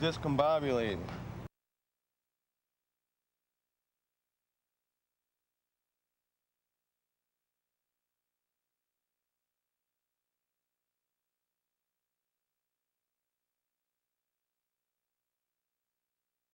Discombobulated.